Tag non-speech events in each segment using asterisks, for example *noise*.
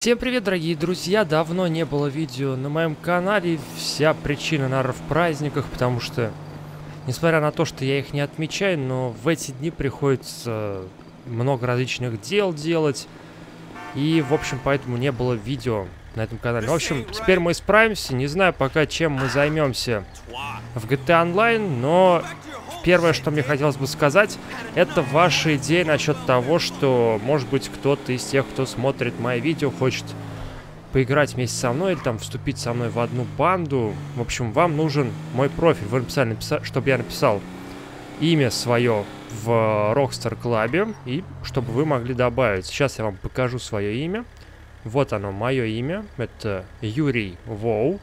Всем привет, дорогие друзья! Давно не было видео на моем канале. Вся причина, наверное, в праздниках, потому что, несмотря на то, что я их не отмечаю, но в эти дни приходится много различных дел делать. И, в общем, поэтому не было видео на этом канале. Ну, в общем, теперь мы справимся. Не знаю пока, чем мы займемся в GTA Online, но первое, что мне хотелось бы сказать, это ваши идеи насчет того, что, может быть, кто-то из тех, кто смотрит мои видео, хочет поиграть вместе со мной или там вступить со мной в одну банду. В общем, вам нужен мой профиль. Вы написали, написали чтобы я написал имя свое в Rockstar Club и чтобы вы могли добавить. Сейчас я вам покажу свое имя. Вот оно, мое имя. Это Юрий Воу.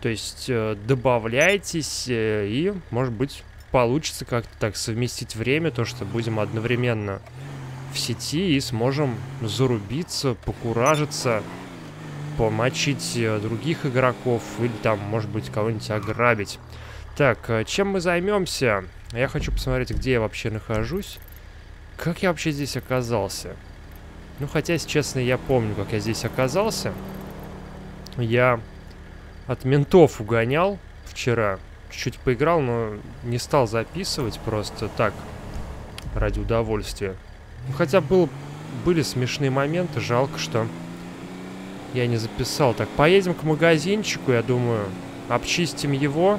То есть э, добавляйтесь э, и, может быть, получится как-то так совместить время, то что будем одновременно в сети и сможем зарубиться, покуражиться, помочить э, других игроков или там, может быть, кого-нибудь ограбить. Так, э, чем мы займемся? Я хочу посмотреть, где я вообще нахожусь. Как я вообще здесь оказался? Ну, хотя, если честно, я помню, как я здесь оказался. Я от ментов угонял вчера чуть-чуть поиграл, но не стал записывать просто так, ради удовольствия. Ну, хотя был, были смешные моменты, жалко, что я не записал. Так, поедем к магазинчику, я думаю, обчистим его.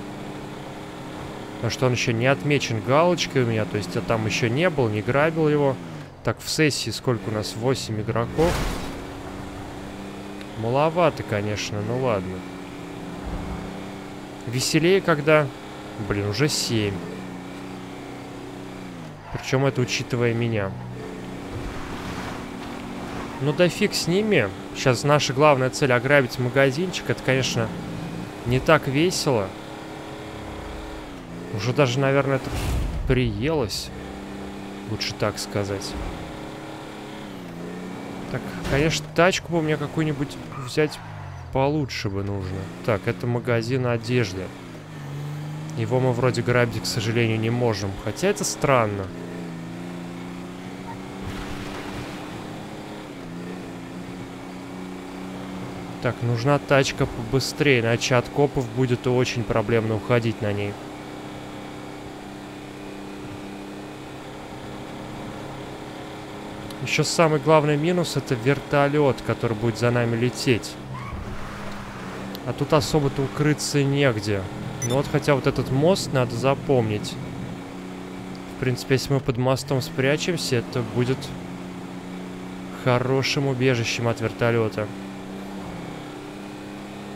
Потому что он еще не отмечен галочкой у меня, то есть я там еще не был, не грабил его. Так, в сессии сколько у нас? 8 игроков. Маловато, конечно, ну ладно. Веселее, когда... Блин, уже 7. Причем это учитывая меня. Ну да фиг с ними. Сейчас наша главная цель ограбить магазинчик. Это, конечно, не так весело. Уже даже, наверное, это приелось. Лучше так сказать. Так, конечно, тачку бы мне какую-нибудь взять получше бы нужно. Так, это магазин одежды. Его мы вроде грабить, к сожалению, не можем. Хотя это странно. Так, нужна тачка побыстрее, иначе от копов будет очень проблемно уходить на ней. Еще самый главный минус это вертолет, который будет за нами лететь. А тут особо-то укрыться негде. Ну вот хотя вот этот мост надо запомнить. В принципе, если мы под мостом спрячемся, это будет хорошим убежищем от вертолета.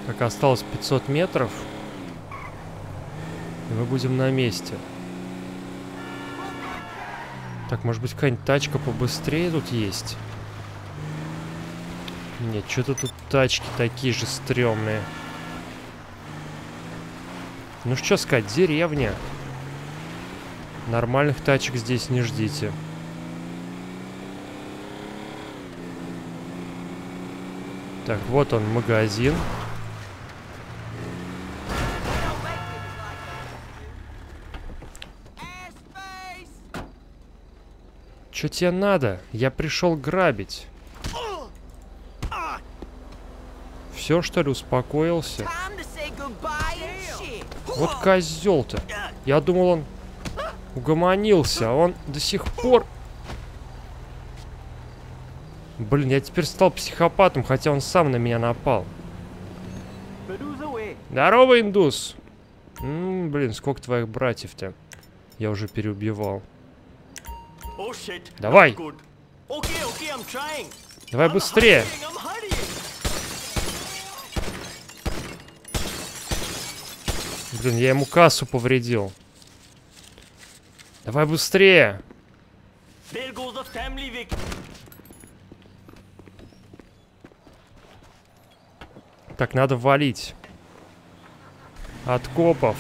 Так, осталось 500 метров. И мы будем на месте. Так, может быть, какая-нибудь тачка побыстрее тут есть? Нет, что-то тут тачки такие же стрёмные. Ну что сказать, деревня. Нормальных тачек здесь не ждите. Так, вот он, магазин. Что тебе надо? Я пришел грабить. Все, что ли, успокоился? Вот козел-то. Я думал, он угомонился, а он до сих пор... Блин, я теперь стал психопатом, хотя он сам на меня напал. Здорово, индус. М -м, блин, сколько твоих братьев-то? Я уже переубивал. Давай. Давай быстрее. Блин, я ему кассу повредил. Давай быстрее. Так, надо валить. От копов.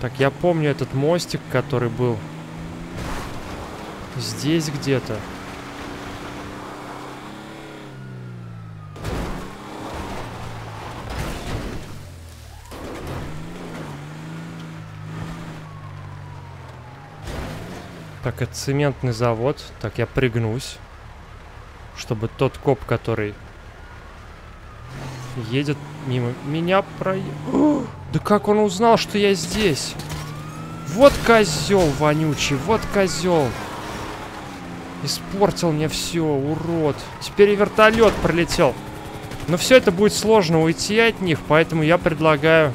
Так, я помню этот мостик, который был здесь где-то. Так, это цементный завод. Так, я пригнусь. Чтобы тот коп, который едет мимо меня про... *gasps* Да как он узнал, что я здесь? Вот козел вонючий, вот козел. Испортил мне все, урод. Теперь и вертолет пролетел. Но все это будет сложно уйти от них, поэтому я предлагаю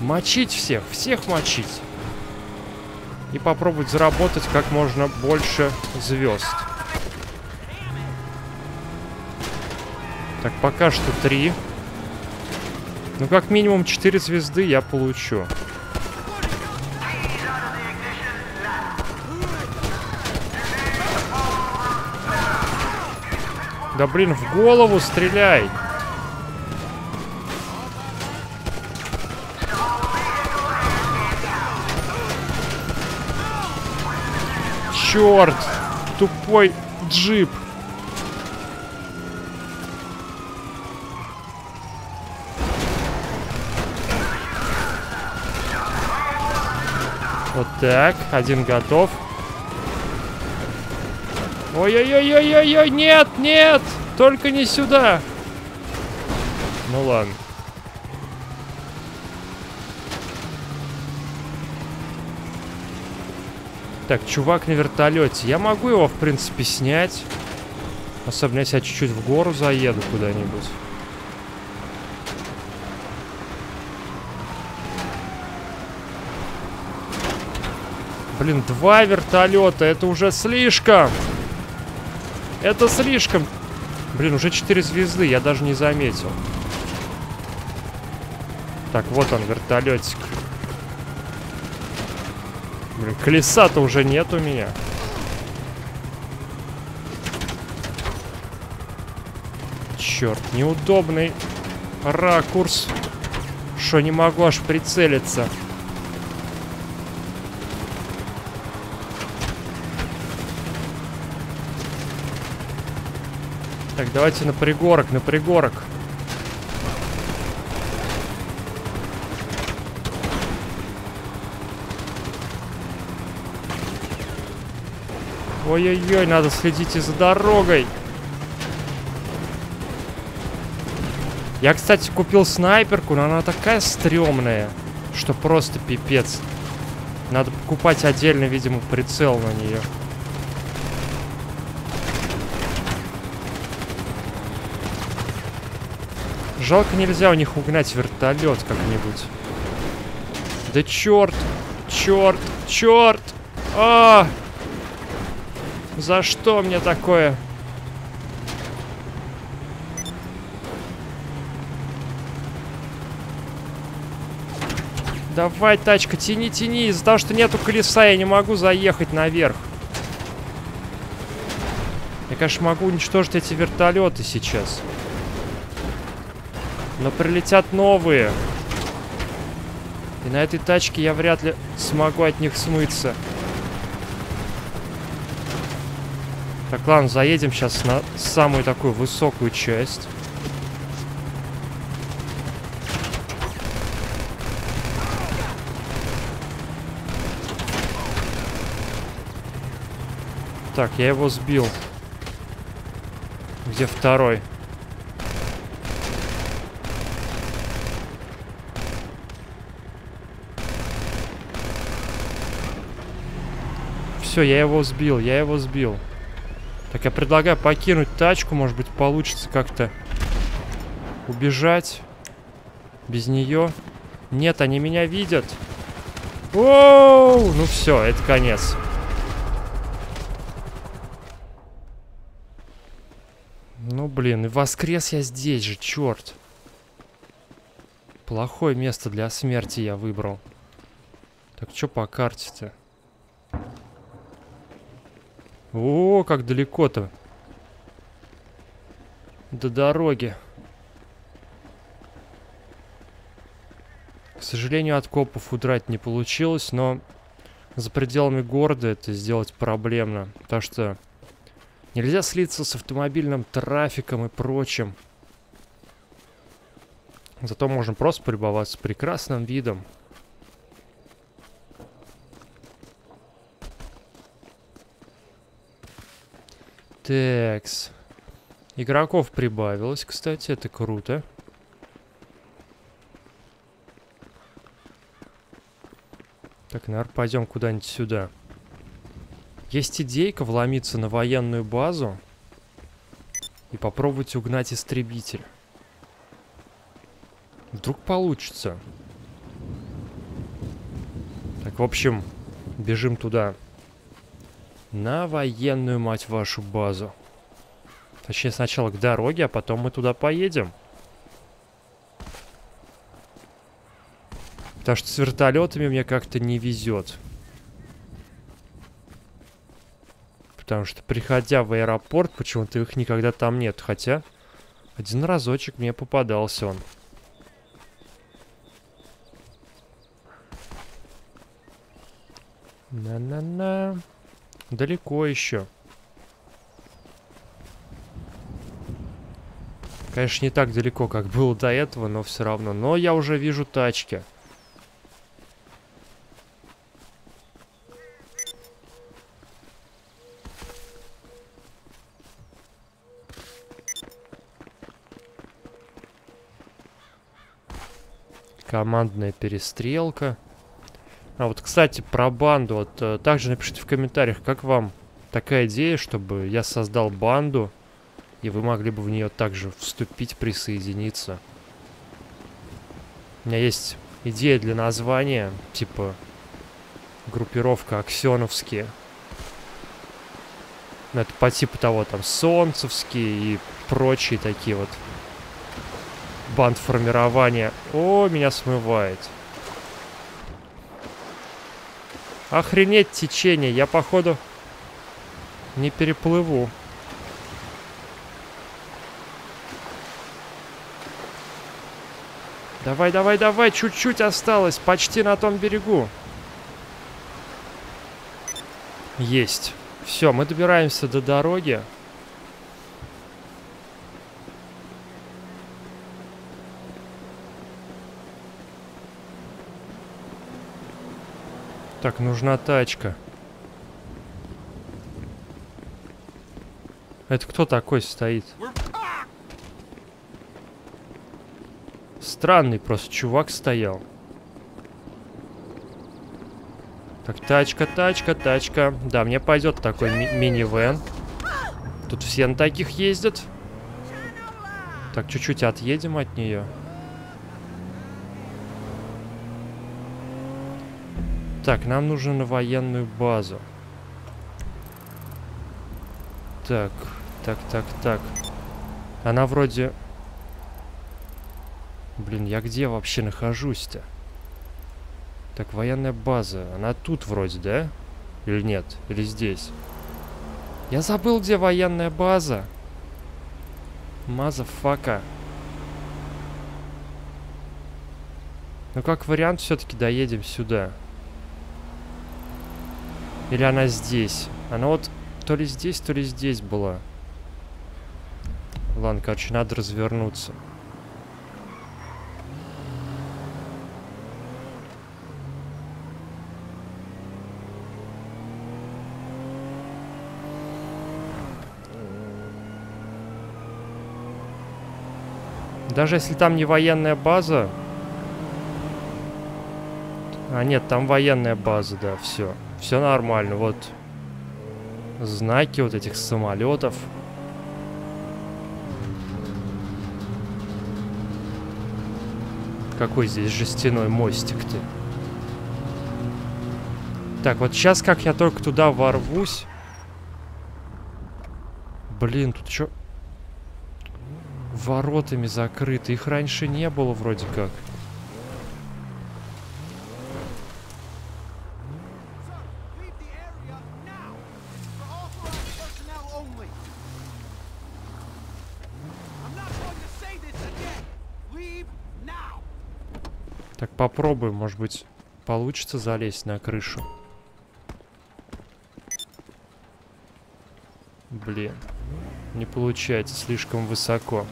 мочить всех, всех мочить. И попробовать заработать как можно больше звезд. Так, пока что три. Ну, как минимум 4 звезды я получу. Да блин, в голову стреляй! Черт! Тупой джип! Вот так, один готов. Ой-ой-ой-ой-ой-ой, нет, нет, только не сюда. Ну ладно. Так, чувак на вертолете. Я могу его, в принципе, снять. Особенно если я чуть-чуть в гору заеду куда-нибудь. Блин, два вертолета, это уже слишком. Это слишком. Блин, уже четыре звезды, я даже не заметил. Так, вот он, вертолетик. Блин, колеса-то уже нет у меня. Черт, неудобный ракурс. Что не могу аж прицелиться. Так, давайте на пригорок, на пригорок. Ой-ой-ой, надо следить и за дорогой. Я, кстати, купил снайперку, но она такая стрёмная, что просто пипец. Надо покупать отдельно, видимо, прицел на нее. Жалко нельзя у них угнать вертолет как-нибудь. Да черт! Черт! Черт! А! За что мне такое? Давай, тачка, тяни, тяни. Из-за того, что нету колеса, я не могу заехать наверх. Я, конечно, могу уничтожить эти вертолеты сейчас. Но прилетят новые. И на этой тачке я вряд ли смогу от них смыться. Так, ладно, заедем сейчас на самую такую высокую часть. Так, я его сбил. Где второй? Все, я его сбил, я его сбил. Так, я предлагаю покинуть тачку. Может быть, получится как-то убежать без нее. Нет, они меня видят. Оу! Ну все, это конец. Ну, блин, и воскрес я здесь же, черт. Плохое место для смерти я выбрал. Так, что по карте-то? О, как далеко-то. До дороги. К сожалению, от копов удрать не получилось, но за пределами города это сделать проблемно. Потому что нельзя слиться с автомобильным трафиком и прочим. Зато можем просто полюбоваться прекрасным видом. Такс. Игроков прибавилось, кстати, это круто. Так, наверное, пойдем куда-нибудь сюда. Есть идейка вломиться на военную базу и попробовать угнать истребитель. Вдруг получится. Так, в общем, бежим туда. На военную, мать вашу, базу. Точнее, сначала к дороге, а потом мы туда поедем. Потому что с вертолетами мне как-то не везет. Потому что, приходя в аэропорт, почему-то их никогда там нет. Хотя, один разочек мне попадался он. На-на-на. Далеко еще. Конечно, не так далеко, как было до этого, но все равно. Но я уже вижу тачки. Командная перестрелка. А вот, кстати, про банду. Вот, э, также напишите в комментариях, как вам такая идея, чтобы я создал банду, и вы могли бы в нее также вступить, присоединиться. У меня есть идея для названия, типа группировка Аксеновские. Ну, это по типу того, там, Солнцевские и прочие такие вот банд формирования. О, меня смывает. Охренеть течение. Я, походу, не переплыву. Давай, давай, давай. Чуть-чуть осталось. Почти на том берегу. Есть. Все, мы добираемся до дороги. Так, нужна тачка. Это кто такой стоит? Странный просто чувак стоял. Так, тачка, тачка, тачка. Да, мне пойдет такой ми мини-вэн. Тут все на таких ездят. Так, чуть-чуть отъедем от нее. Так, нам нужно на военную базу. Так, так, так, так. Она вроде... Блин, я где вообще нахожусь-то? Так, военная база. Она тут вроде, да? Или нет? Или здесь? Я забыл, где военная база. Motherfucker. Ну, как вариант, все-таки доедем сюда. Или она здесь? Она вот то ли здесь, то ли здесь была. Ладно, короче, надо развернуться. Даже если там не военная база... А, нет, там военная база, да, все. Все нормально, вот знаки вот этих самолетов. Какой здесь жестяной мостик-то? Так, вот сейчас, как я только туда ворвусь... Блин, тут что? Воротами закрыты. Их раньше не было вроде как. Попробуем, может быть, получится залезть на крышу. Блин, не получается, слишком высоко.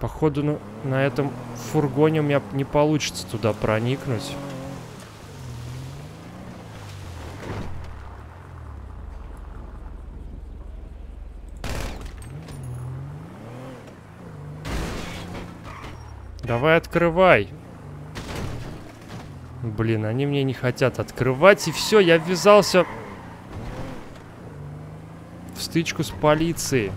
Походу, ну, на этом фургоне у меня не получится туда проникнуть. Давай открывай. Блин, они мне не хотят открывать, и все, я ввязался в стычку с полицией.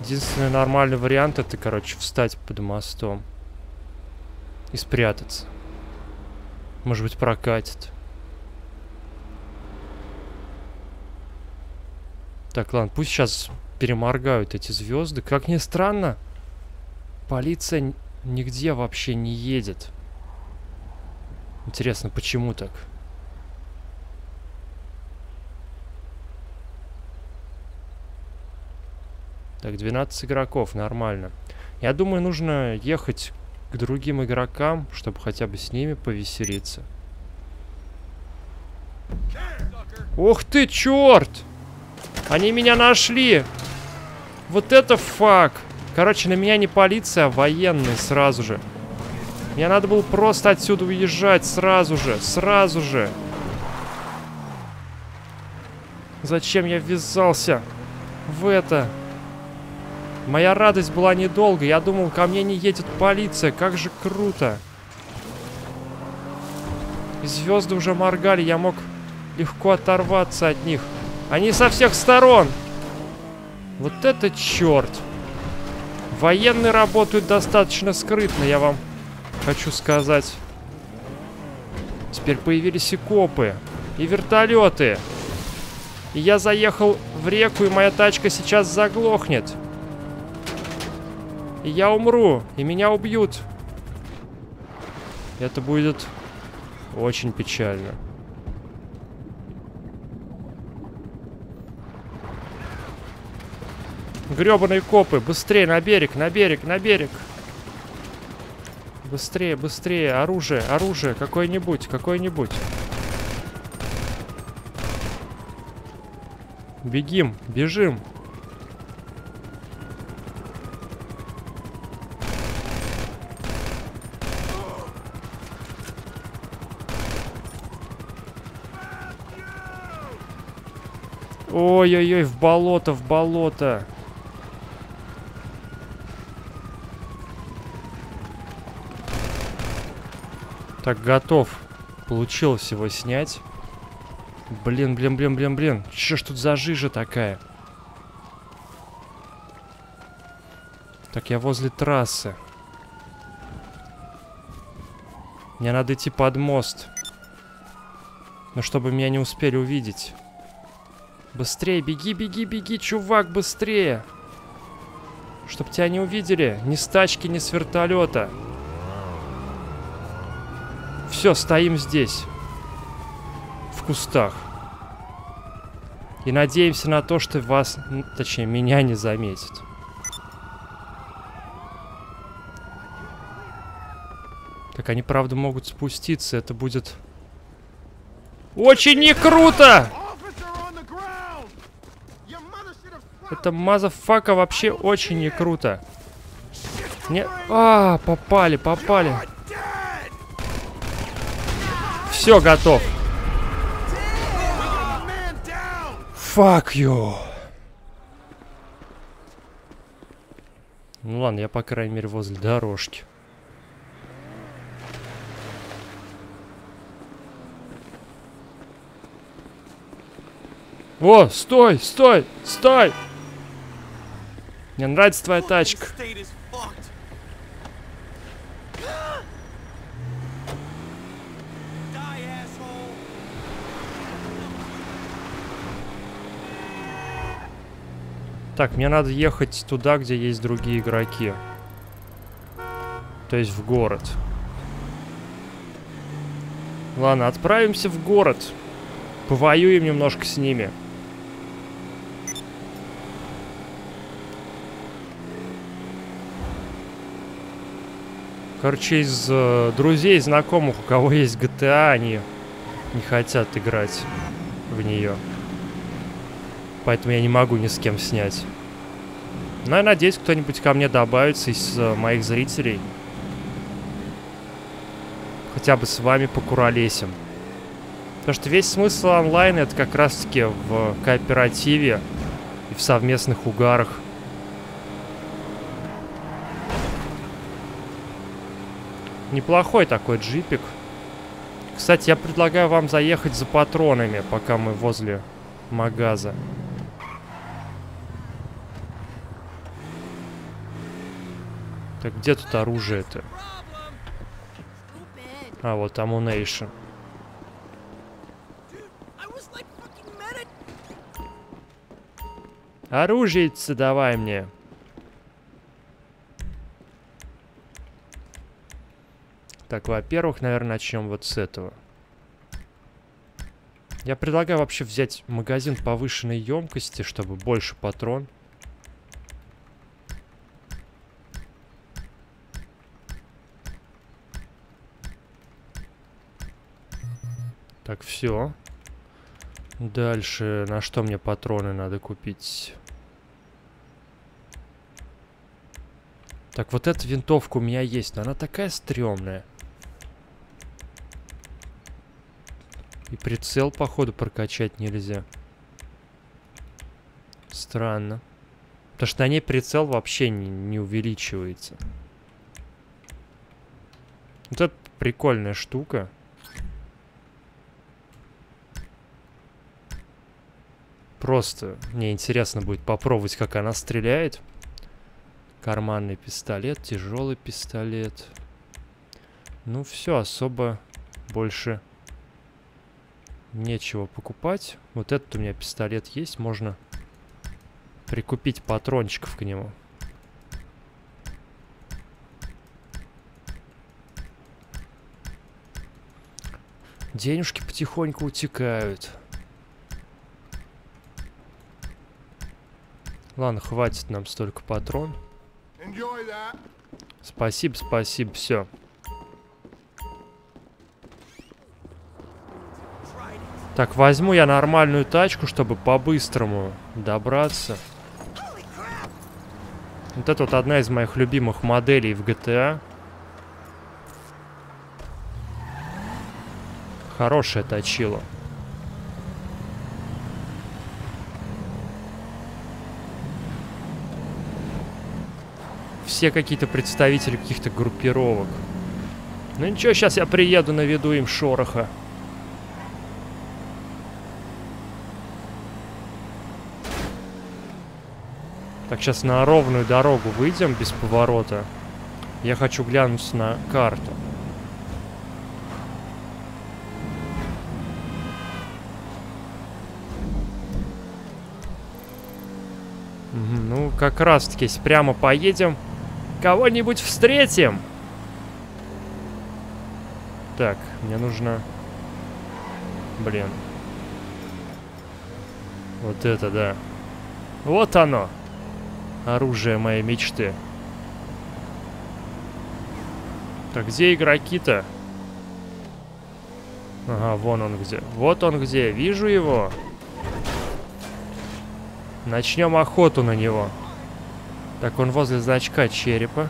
Единственный нормальный вариант это, короче, встать под мостом. И спрятаться. Может быть, прокатит. Так, ладно, пусть сейчас переморгают эти звезды. Как ни странно, полиция нигде вообще не едет. Интересно, почему так? Так, 12 игроков, нормально. Я думаю, нужно ехать к другим игрокам, чтобы хотя бы с ними повеселиться. Ух ты, черт! Они меня нашли! Вот это фак! Короче, на меня не полиция, а военные сразу же. Мне надо было просто отсюда уезжать сразу же, сразу же. Зачем я ввязался в это? Моя радость была недолго. Я думал, ко мне не едет полиция. Как же круто. звезды уже моргали. Я мог легко оторваться от них. Они со всех сторон. Вот это черт. Военные работают достаточно скрытно, я вам хочу сказать. Теперь появились и копы, и вертолеты. И я заехал в реку, и моя тачка сейчас заглохнет. И я умру, и меня убьют. Это будет очень печально. Гребаные копы, быстрее на берег, на берег, на берег. Быстрее, быстрее, оружие, оружие, какое-нибудь, какое-нибудь. Бегим, бежим. Ой-ой-ой, в болото, в болото. Так, готов. Получилось его снять. Блин, блин, блин, блин, блин. Что ж тут за жижа такая? Так, я возле трассы. Мне надо идти под мост. Но чтобы меня не успели увидеть. Быстрее, беги, беги, беги, чувак, быстрее. Чтоб тебя не увидели. Ни с тачки, ни с вертолета. Все, стоим здесь. В кустах. И надеемся на то, что вас, точнее, меня не заметят. Так, они, правда, могут спуститься. Это будет... Очень не круто! Это motherfucker вообще очень не круто. Не... А, попали, попали. Все, готов. Fuck you. Ну ладно, я по крайней мере возле дорожки. О, стой, стой, стой! Мне нравится твоя тачка. Так, мне надо ехать туда, где есть другие игроки. То есть в город. Ладно, отправимся в город. Повоюем немножко с ними. Короче, из э, друзей, знакомых, у кого есть GTA, они не хотят играть в нее. Поэтому я не могу ни с кем снять. Но я надеюсь, кто-нибудь ко мне добавится из э, моих зрителей. Хотя бы с вами покуролесим. Потому что весь смысл онлайна это как раз-таки в кооперативе и в совместных угарах. Неплохой такой джипик. Кстати, я предлагаю вам заехать за патронами, пока мы возле магаза. Так где тут оружие-то? А, вот амунейшн. Оружие давай мне. Так, во-первых, наверное, начнем вот с этого. Я предлагаю вообще взять магазин повышенной емкости, чтобы больше патрон. Так, все. Дальше, на что мне патроны надо купить? Так, вот эта винтовка у меня есть, но она такая стрёмная. И прицел, походу, прокачать нельзя. Странно. Потому что на ней прицел вообще не, не увеличивается. Вот это прикольная штука. Просто мне интересно будет попробовать, как она стреляет. Карманный пистолет, тяжелый пистолет. Ну все, особо больше нечего покупать. Вот этот у меня пистолет есть, можно прикупить патрончиков к нему. Денежки потихоньку утекают. Ладно, хватит нам столько патрон. Спасибо, спасибо, все. Так, возьму я нормальную тачку, чтобы по-быстрому добраться. Вот это вот одна из моих любимых моделей в GTA. Хорошая точила. Все какие-то представители каких-то группировок. Ну ничего, сейчас я приеду, наведу им шороха. Так, сейчас на ровную дорогу выйдем без поворота. Я хочу глянуть на карту. Ну, как раз таки, если прямо поедем, кого-нибудь встретим. Так, мне нужно... Блин. Вот это, да. Вот оно. Оружие моей мечты. Так, где игроки-то? Ага, вон он где. Вот он где. Вижу его. Начнем охоту на него. Так, он возле значка черепа.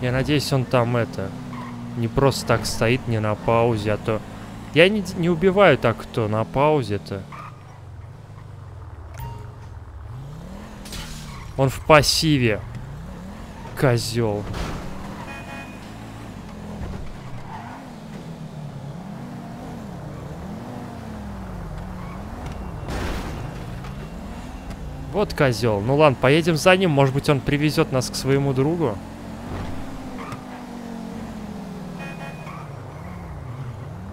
Я надеюсь, он там это... Не просто так стоит, не на паузе, а то... Я не, не убиваю так, кто на паузе-то. Он в пассиве. Козел. Вот козел. Ну ладно, поедем за ним. Может быть, он привезет нас к своему другу.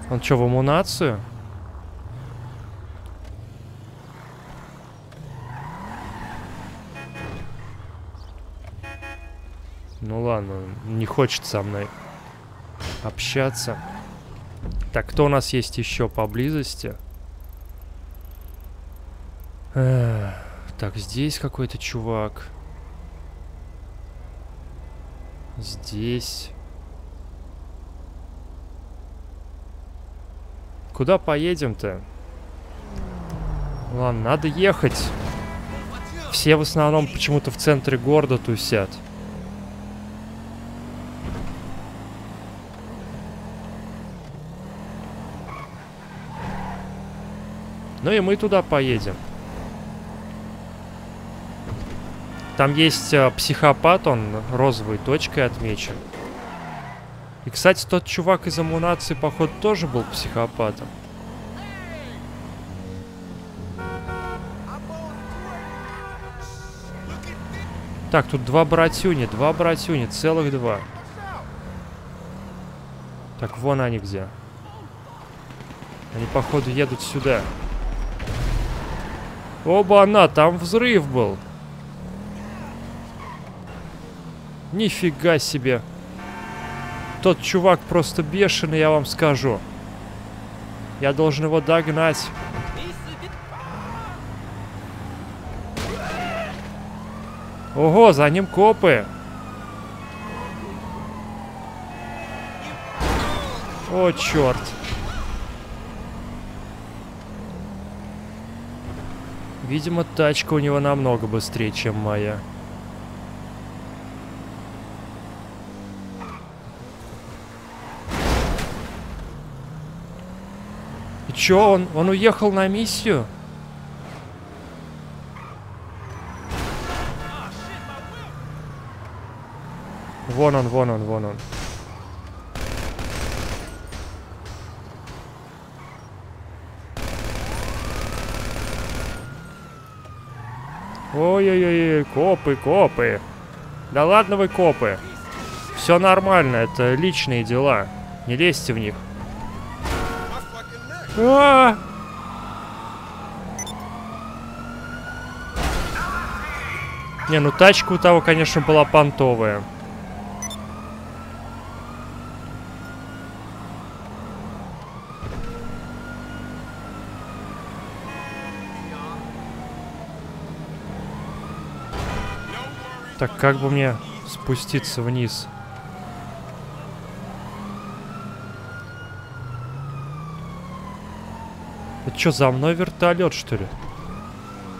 Он что, в амунацию? Ну ладно, не хочет со мной общаться. Так, кто у нас есть еще поблизости? Эх, так, здесь какой-то чувак. Здесь. Куда поедем-то? Ладно, надо ехать. Все в основном почему-то в центре города тусят. Ну и мы туда поедем. Там есть э, психопат, он розовой точкой отмечен. И, кстати, тот чувак из амунации, походу, тоже был психопатом. Так, тут два братюни, два братюни, целых два. Так, вон они где. Они, походу, едут сюда. Оба-на, там взрыв был. Нифига себе. Тот чувак просто бешеный, я вам скажу. Я должен его догнать. Ого, за ним копы. О, черт. Видимо, тачка у него намного быстрее, чем моя. Чё, он, он уехал на миссию? Вон он, вон он, вон он. Ой-ой-ой, копы, копы. Да ладно вы, копы. Все нормально, это личные дела. Не лезьте в них. А! Не, ну тачка у того, конечно, была понтовая. Так, как бы мне спуститься вниз? Это что, за мной вертолет, что ли?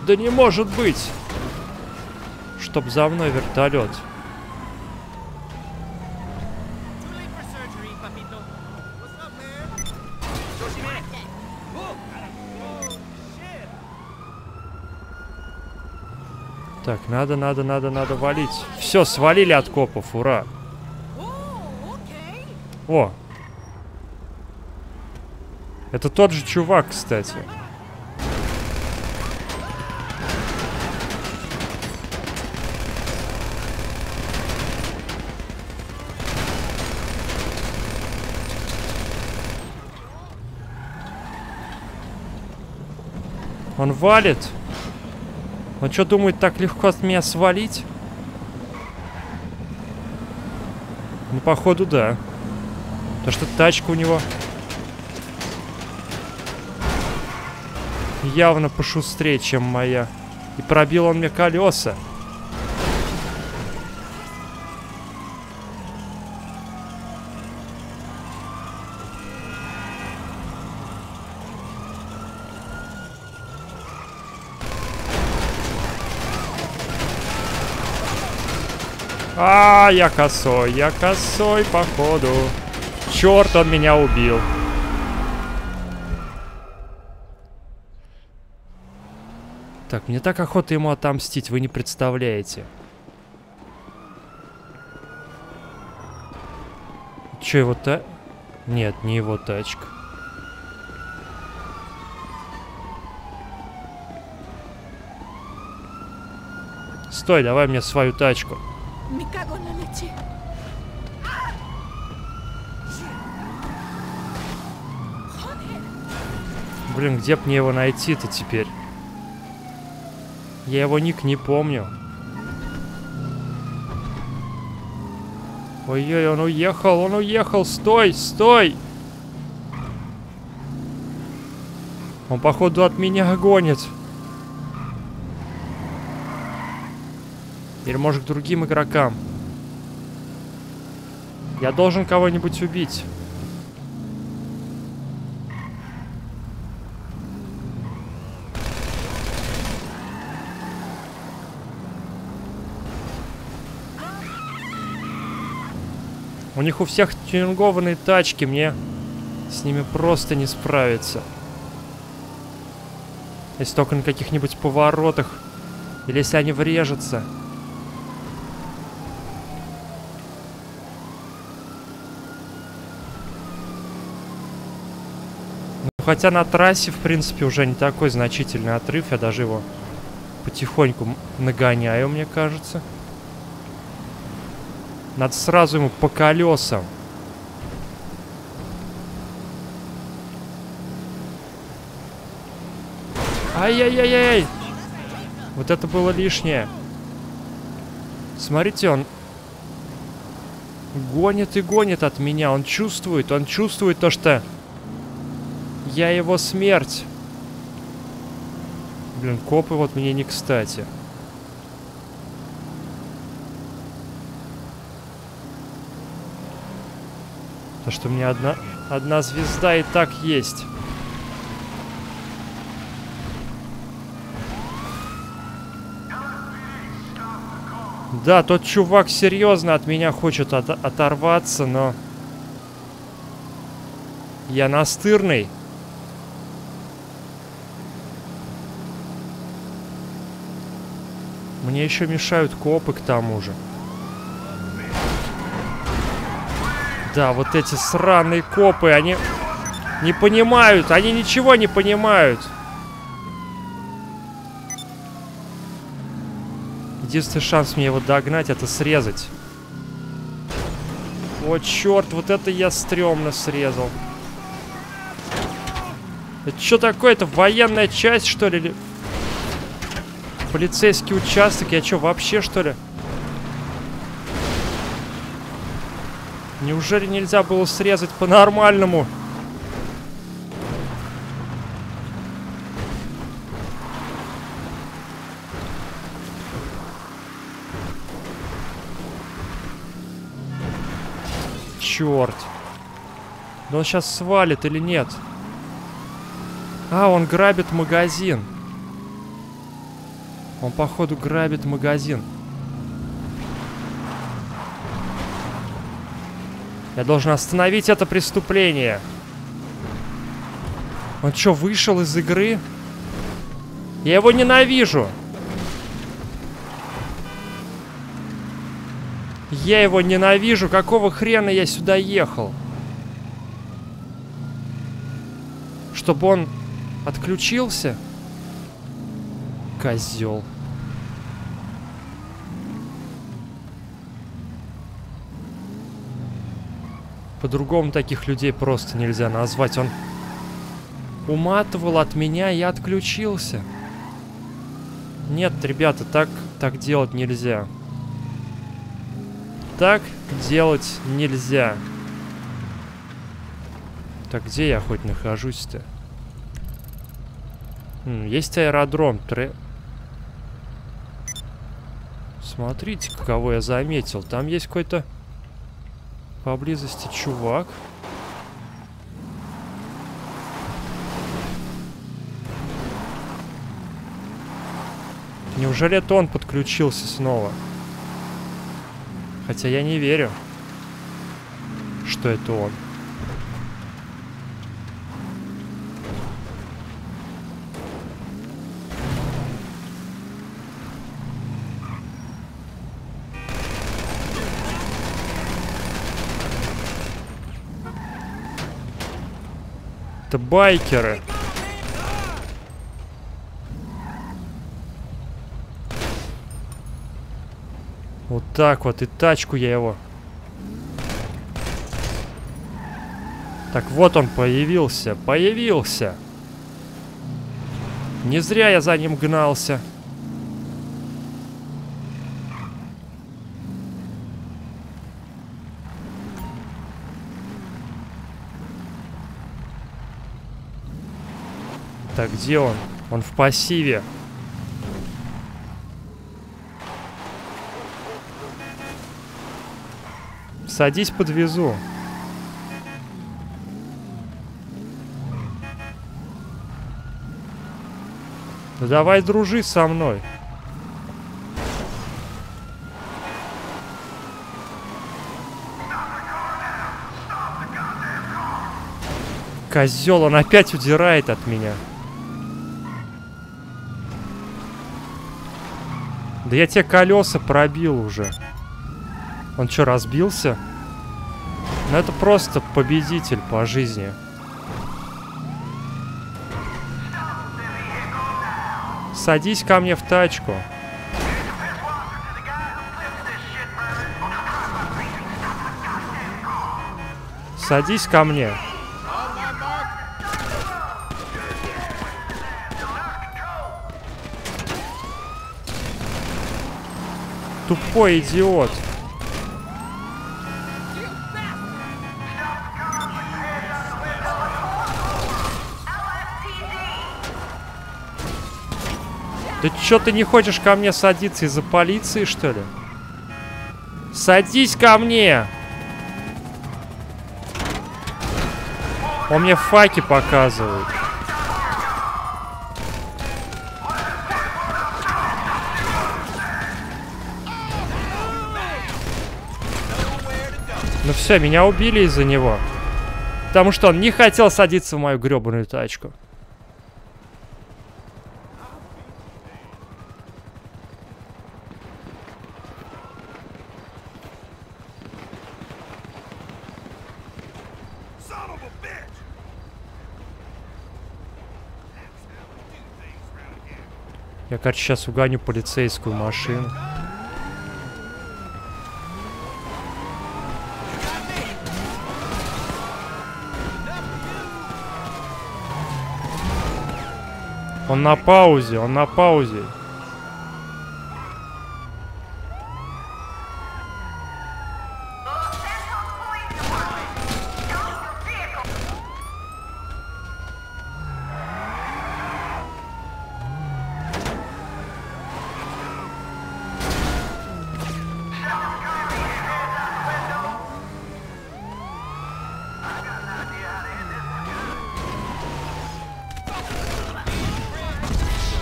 Да не может быть! Чтоб за мной вертолет. Так, надо, надо, надо, надо валить. Все, свалили от копов, ура. О. Это тот же чувак, кстати. Он валит. Он что, думает так легко от меня свалить? Ну, походу, да. То, что тачка у него... Явно пошустрее, чем моя. И пробил он мне колеса. А, я косой, я косой, походу. Черт, он меня убил. Так, мне так охота ему отомстить, вы не представляете. Че его та... Нет, не его тачка. Стой, давай мне свою тачку. Блин, где мне его найти-то теперь? Я его ник не помню. Ой-ой, он уехал, он уехал. Стой, стой! Он, походу, от меня гонит. Или, может, к другим игрокам. Я должен кого-нибудь убить. У них у всех тюнингованные тачки, мне с ними просто не справиться. Если только на каких-нибудь поворотах. Или если они врежутся. Ну, хотя на трассе, в принципе, уже не такой значительный отрыв. Я даже его потихоньку нагоняю, мне кажется. Надо сразу ему по колесам. Ай-яй-яй-яй! Вот это было лишнее. Смотрите, он гонит и гонит от меня. Он чувствует, он чувствует то, что я его смерть. Блин, копы вот мне не кстати. То, что у меня одна, одна звезда и так есть. Да, тот чувак серьезно от меня хочет от оторваться, но... Я настырный. Мне еще мешают копы к тому же. Да, вот эти сраные копы, они не понимают, они ничего не понимают. Единственный шанс мне его догнать, это срезать. О, черт, вот это я стрёмно срезал. Это что такое? Это военная часть, что ли? Полицейский участок? Я что, вообще, что ли? Неужели нельзя было срезать по-нормальному? Черт. Да он сейчас свалит или нет? А, он грабит магазин. Он, походу, грабит магазин. Я должен остановить это преступление. Он что, вышел из игры? Я его ненавижу. Я его ненавижу. Какого хрена я сюда ехал? Чтобы он отключился? Козел. По-другому таких людей просто нельзя назвать. Он уматывал от меня и отключился. Нет, ребята, так, так делать нельзя. Так делать нельзя. Так, где я хоть нахожусь-то? Есть аэродром. Тре... Смотрите, кого я заметил. Там есть какой-то поблизости чувак. Неужели это он подключился снова? Хотя я не верю, что это он. Байкеры. Вот так вот, и тачку я его. Так вот он появился, появился. Не зря я за ним гнался. Так, где он? Он в пассиве. Садись, подвезу. Ну давай дружи со мной. Козел, он опять удирает от меня. Да я те колеса пробил уже. Он что, разбился? Ну это просто победитель по жизни. Садись ко мне в тачку. Садись ко мне. Тупой идиот. Да чё ты не хочешь ко мне садиться из-за полиции, что ли? Садись ко мне! Он мне факи показывает. Все, меня убили из-за него. Потому что он не хотел садиться в мою гребаную тачку. Я, короче, сейчас угоню полицейскую машину. Он на паузе, он на паузе.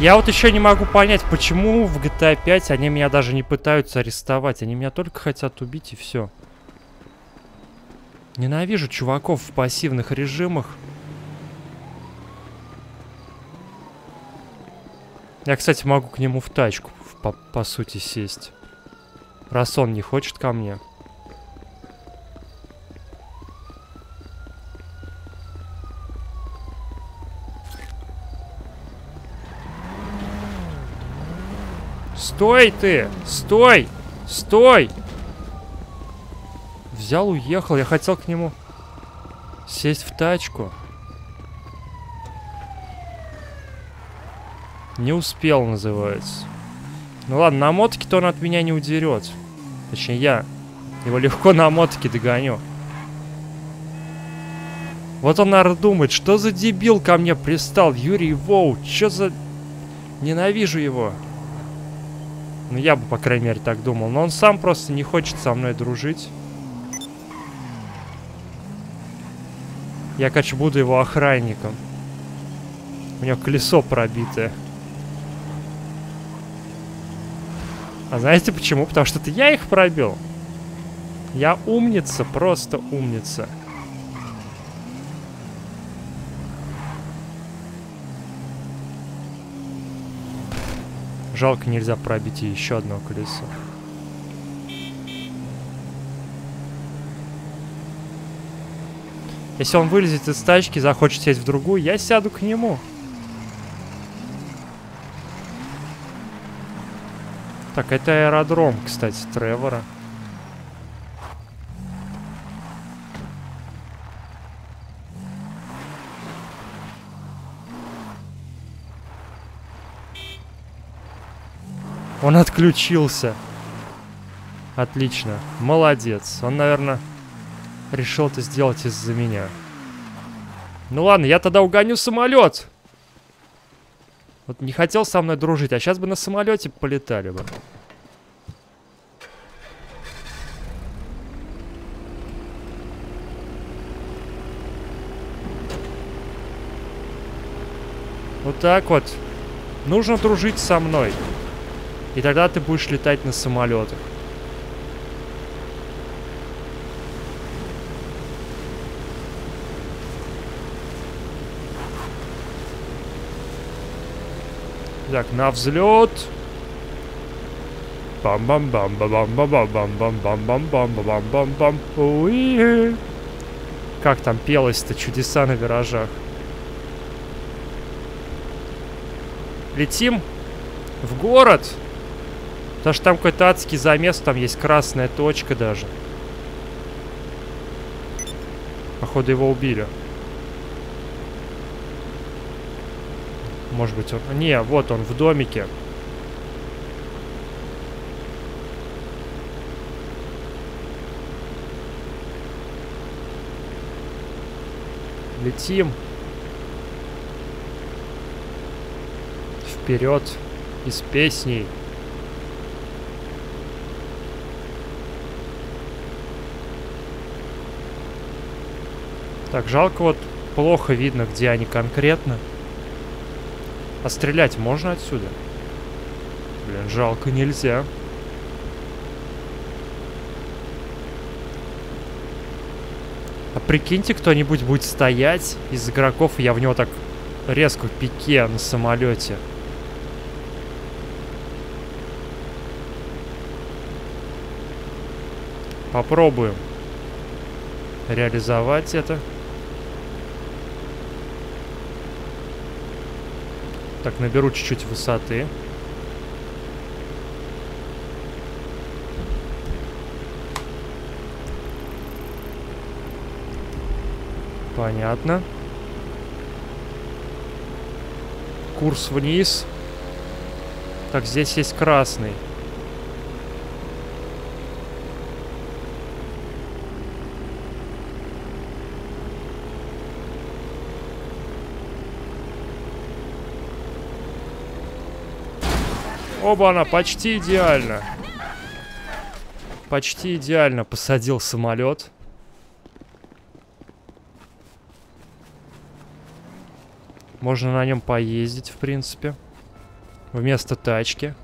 Я вот еще не могу понять, почему в GTA 5 они меня даже не пытаются арестовать. Они меня только хотят убить и все. Ненавижу чуваков в пассивных режимах. Я, кстати, могу к нему в тачку, по, по сути, сесть. Раз он не хочет ко мне. Стой ты! Стой! Стой! Взял, уехал. Я хотел к нему сесть в тачку. Не успел, называется. Ну ладно, на мотике-то он от меня не удерет. Точнее, я его легко на мотике догоню. Вот он, наверное, думает, что за дебил ко мне пристал, Юрий Воу, что за... Ненавижу его. Ну, я бы, по крайней мере, так думал. Но он сам просто не хочет со мной дружить. Я, короче, буду его охранником. У него колесо пробитое. А знаете почему? Потому что это я их пробил. Я умница, просто умница. Жалко, нельзя пробить еще одно колесо. Если он вылезет из тачки, захочет сесть в другую, я сяду к нему. Так, это аэродром, кстати, Тревора. Он отключился. Отлично. Молодец. Он, наверное, решил это сделать из-за меня. Ну ладно, я тогда угоню самолет. Вот не хотел со мной дружить, а сейчас бы на самолете полетали бы. Вот так вот. Нужно дружить со мной. И тогда ты будешь летать на самолетах. Так, на взлет. бам бам бам бам бам бам бам бам бам бам бам бам бам бам Уи. Как там пелось-то чудеса на виражах. Летим в город. Потому что там какой-то адский замес, там есть красная точка даже. Походу его убили. Может быть он... Не, вот он в домике. Летим. Вперед. И с песней. Так, жалко вот плохо видно, где они конкретно. А стрелять можно отсюда? Блин, жалко, нельзя. А прикиньте, кто-нибудь будет стоять из игроков, и я в него так резко в пике на самолете. Попробуем реализовать это. Так, наберу чуть-чуть высоты. Понятно. Курс вниз. Так, здесь есть красный. Оба, она почти идеально. Почти идеально посадил самолет. Можно на нем поездить, в принципе. Вместо тачки.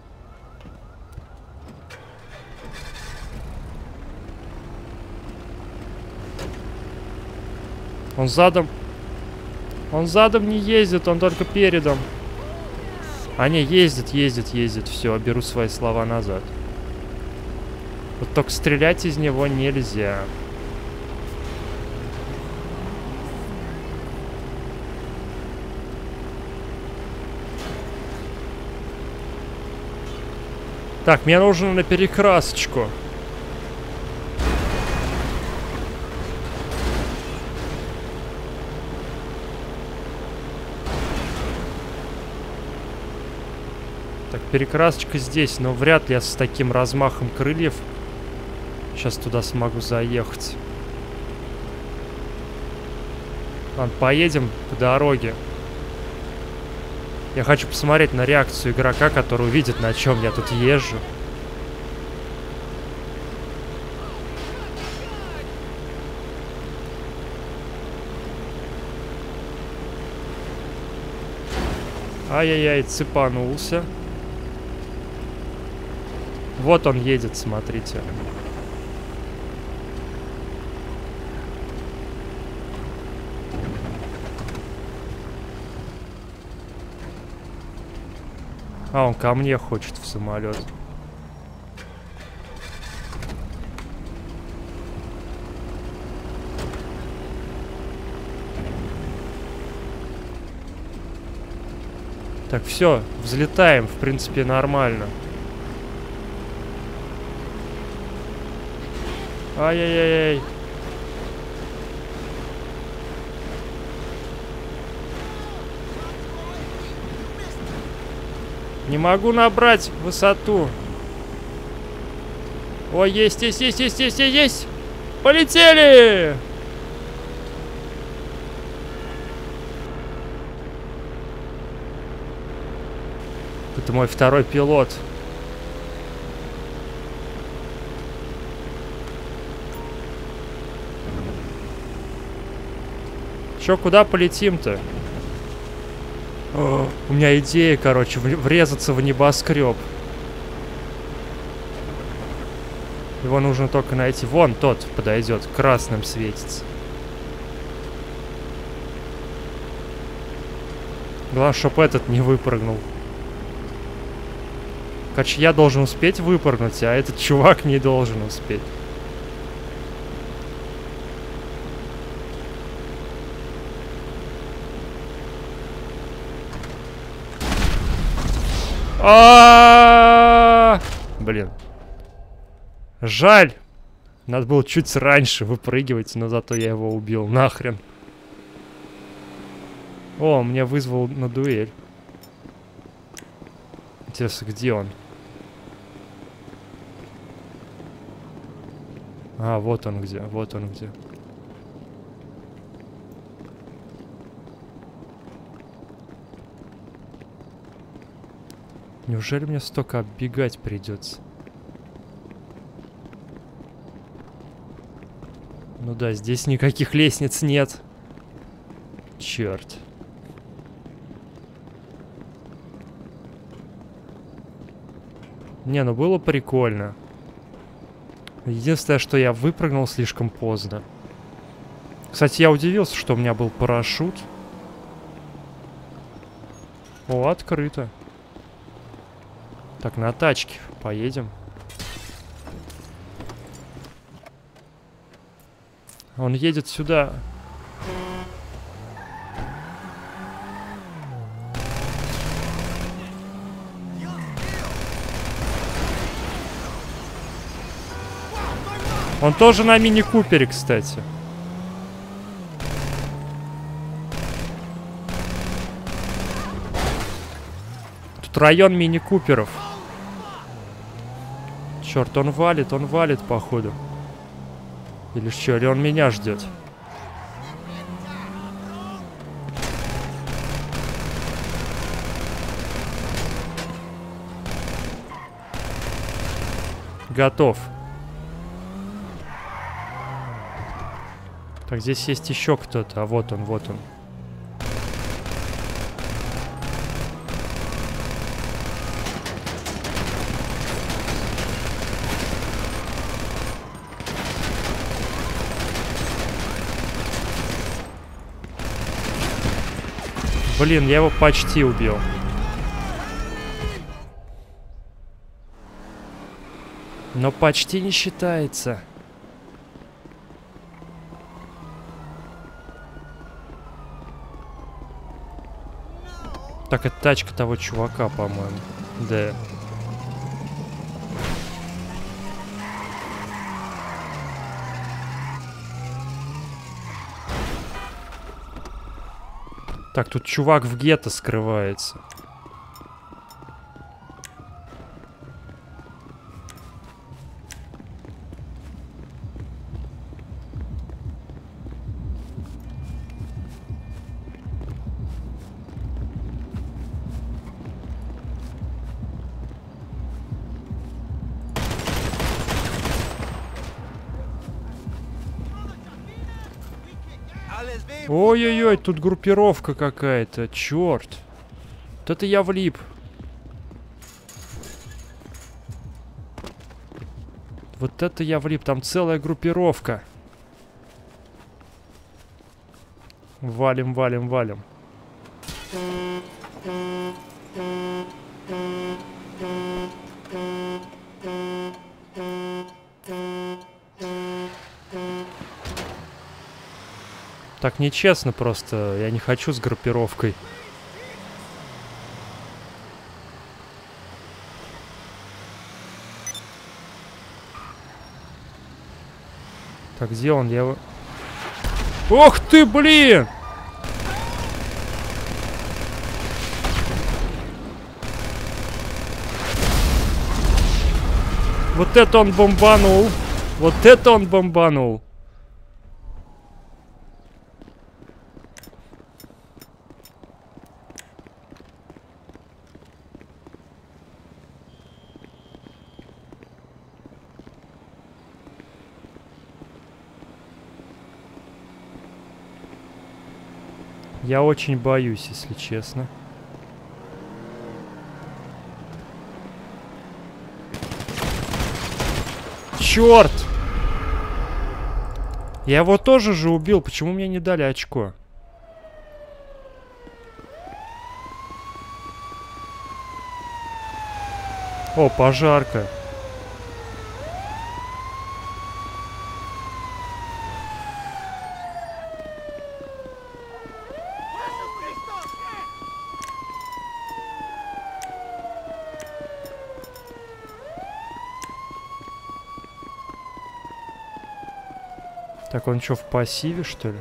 Он задом... Он задом не ездит, он только передом. Не, ездит, ездит, ездит. Все, беру свои слова назад. Вот только стрелять из него нельзя. Так, мне нужно на перекрасочку. Перекрасочка здесь, но вряд ли я с таким размахом крыльев сейчас туда смогу заехать. Ладно, поедем по дороге. Я хочу посмотреть на реакцию игрока, который увидит, на чем я тут езжу. Ай-яй-яй, цепанулся. Вот он едет, смотрите. А, он ко мне хочет в самолет. Так, все, взлетаем, в принципе, нормально. Ай-яй-яй-яй. Не могу набрать высоту. О, есть, есть, есть, есть, есть, есть, есть. Полетели! Это мой второй пилот. Чё, куда полетим-то? У меня идея, короче, врезаться в небоскреб. Его нужно только найти. Вон тот подойдет, красным светится. Главное, чтоб этот не выпрыгнул. Короче, я должен успеть выпрыгнуть, а этот чувак не должен успеть. А, Блин. Жаль. Надо было чуть раньше выпрыгивать, но зато я его убил. Нахрен. О, меня вызвал на дуэль. Интересно, где он? А, вот он где, вот он где. Неужели мне столько оббегать придется? Ну да, здесь никаких лестниц нет. Черт. Не, ну было прикольно. Единственное, что я выпрыгнул слишком поздно. Кстати, я удивился, что у меня был парашют. О, открыто. Так, на тачке поедем. Он едет сюда. Он тоже на мини-купере, кстати. Тут район мини-куперов. Черт, он валит, он валит, походу. Или что, или он меня ждет? Готов. Так, здесь есть еще кто-то. А вот он, вот он. Блин, я его почти убил. Но почти не считается. Так, это тачка того чувака, по-моему. Да. Так, тут чувак в гетто скрывается. Ой-ой-ой, тут группировка какая-то. Черт. Вот это я влип. Вот это я влип. Там целая группировка. Валим, валим, валим. Нечестно просто. Я не хочу с группировкой. Так, где он? Я его... Ох ты, блин! Вот это он бомбанул. Вот это он бомбанул. Я очень боюсь, если честно. Черт! Я его тоже же убил. Почему мне не дали очко? О, пожарка. Так, он что, в пассиве, что ли?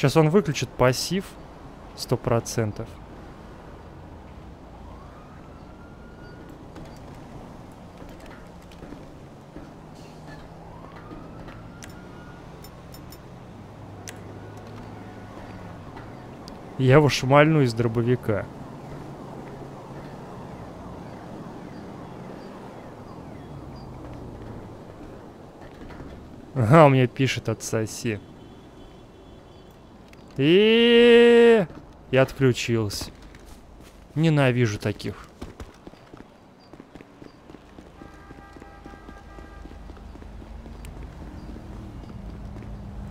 Сейчас он выключит пассив. Сто процентов. Я его шмальну из дробовика. Ага, он мне пишет отсоси. И я отключился. Ненавижу таких.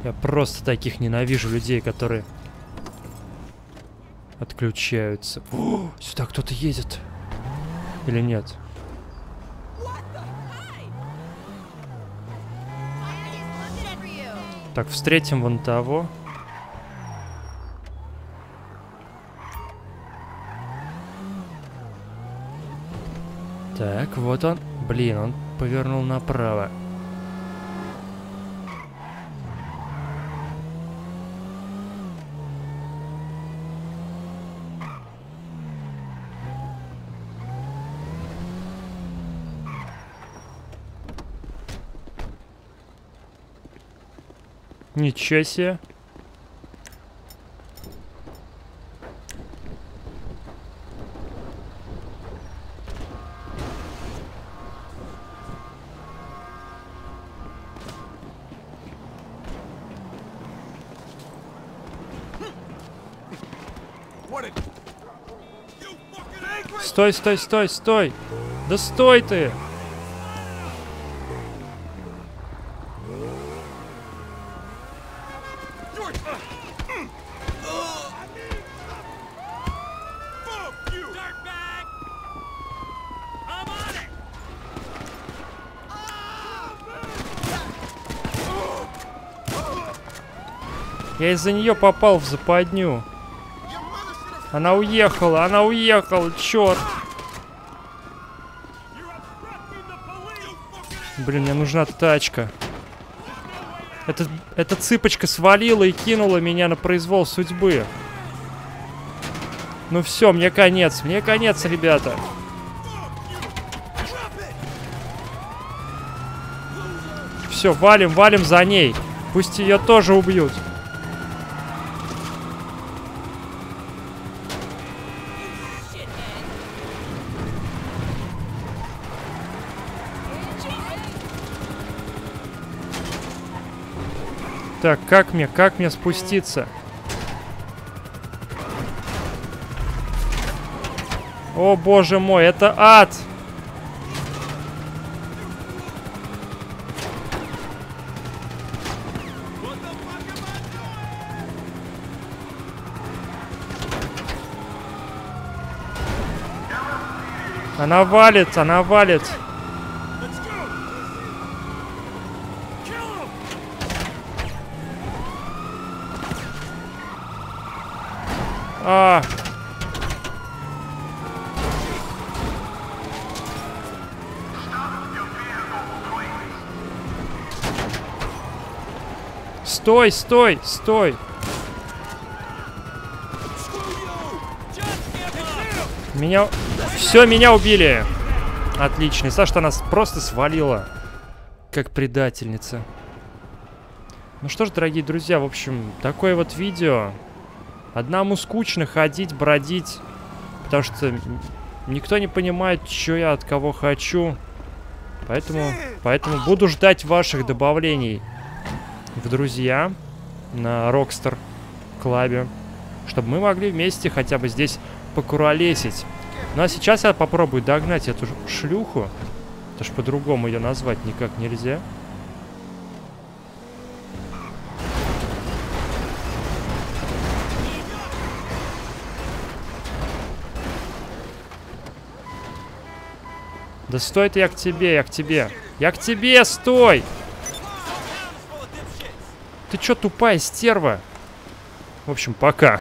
Я просто таких ненавижу людей, которые отключаются. О, сюда кто-то едет. Или нет? Так, встретим вон того. Так, вот он. Блин, он повернул направо. Ничего себе. Стой, стой, стой, стой! Да стой ты! Из-за нее попал в западню. Она уехала, она уехала, черт. Блин, мне нужна тачка. Эта, эта цыпочка свалила и кинула меня на произвол судьбы. Ну все, мне конец, мне конец, ребята. Все, валим, валим за ней. Пусть ее тоже убьют. Как мне, как мне спуститься? О, боже мой, это ад! Она валит, она валит. А. Стой, стой, стой. Меня... Все, меня убили. Отлично. Саша нас просто свалила. Как предательница. Ну что ж, дорогие друзья, в общем, такое вот видео. Одному скучно ходить, бродить, потому что никто не понимает, что я от кого хочу. Поэтому, поэтому буду ждать ваших добавлений в друзья на Rockstar Клабе, чтобы мы могли вместе хотя бы здесь покуролесить. Ну а сейчас я попробую догнать эту шлюху Это ж по-другому ее назвать никак нельзя. Да стой ты, я к тебе, я к тебе. Я к тебе, стой! Ты чё тупая стерва? В общем, пока.